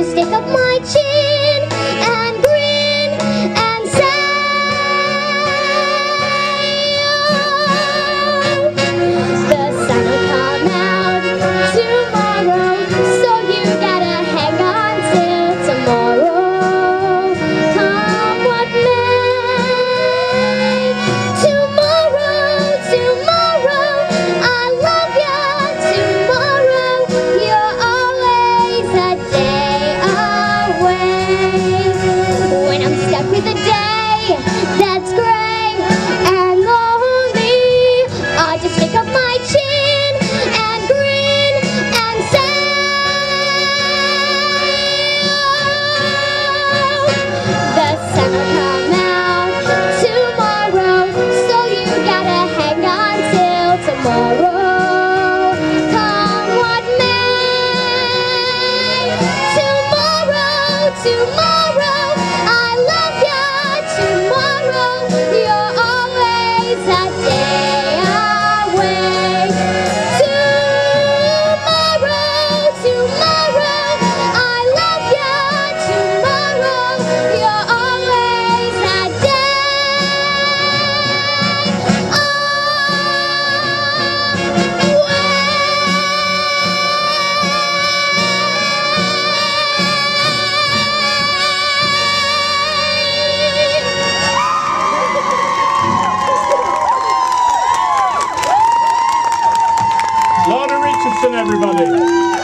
to stick up my chin. Richardson, everybody.